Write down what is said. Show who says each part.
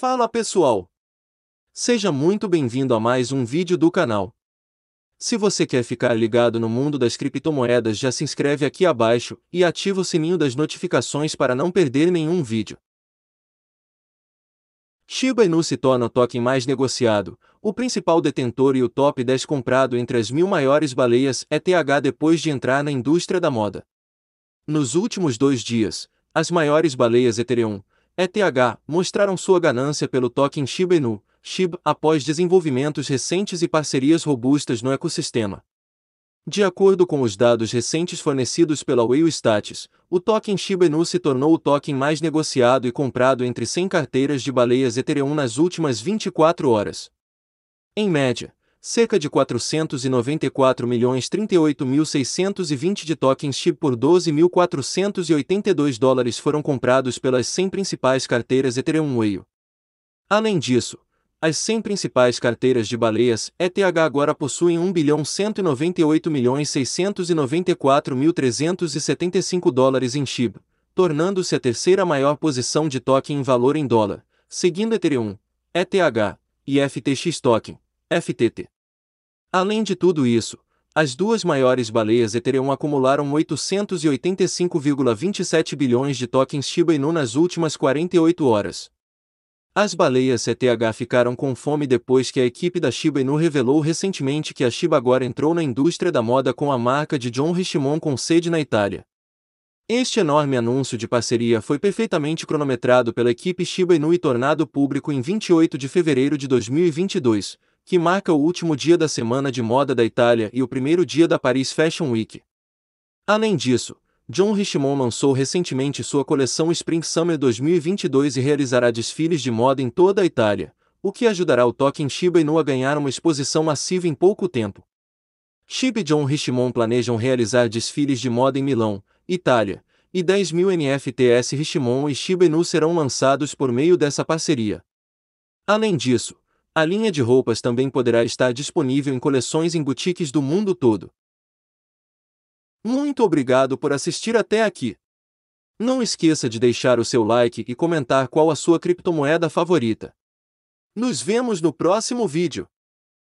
Speaker 1: Fala pessoal! Seja muito bem-vindo a mais um vídeo do canal. Se você quer ficar ligado no mundo das criptomoedas já se inscreve aqui abaixo e ativa o sininho das notificações para não perder nenhum vídeo. Shiba Inu se torna o token mais negociado, o principal detentor e o top 10 comprado entre as mil maiores baleias ETH depois de entrar na indústria da moda. Nos últimos dois dias, as maiores baleias Ethereum, ETH, mostraram sua ganância pelo token Shiba Inu, SHIB, após desenvolvimentos recentes e parcerias robustas no ecossistema. De acordo com os dados recentes fornecidos pela Whale o token Shiba Inu se tornou o token mais negociado e comprado entre 100 carteiras de baleias Ethereum nas últimas 24 horas. Em média, cerca de 494.038.620 de tokens SHIB por 12.482 dólares foram comprados pelas 100 principais carteiras Ethereum Whale. Além disso, as 100 principais carteiras de baleias ETH agora possuem 1.198.694.375 dólares em SHIB, tornando-se a terceira maior posição de token em valor em dólar, seguindo Ethereum, ETH e FTX Token, FTT. Além de tudo isso, as duas maiores baleias Ethereum acumularam 885,27 bilhões de tokens Shiba Inu nas últimas 48 horas. As baleias CTH ficaram com fome depois que a equipe da Shiba Inu revelou recentemente que a Shiba agora entrou na indústria da moda com a marca de John Richemont com sede na Itália. Este enorme anúncio de parceria foi perfeitamente cronometrado pela equipe Shiba Inu e tornado público em 28 de fevereiro de 2022, que marca o último dia da Semana de Moda da Itália e o primeiro dia da Paris Fashion Week. Além disso, John Richmond lançou recentemente sua coleção Spring Summer 2022 e realizará desfiles de moda em toda a Itália, o que ajudará o token Shiba Inu a ganhar uma exposição massiva em pouco tempo. Shiba e John Richmond planejam realizar desfiles de moda em Milão, Itália, e 10 mil NFTs Richmond e Shiba Inu serão lançados por meio dessa parceria. Além disso, a linha de roupas também poderá estar disponível em coleções em boutiques do mundo todo. Muito obrigado por assistir até aqui. Não esqueça de deixar o seu like e comentar qual a sua criptomoeda favorita. Nos vemos no próximo vídeo.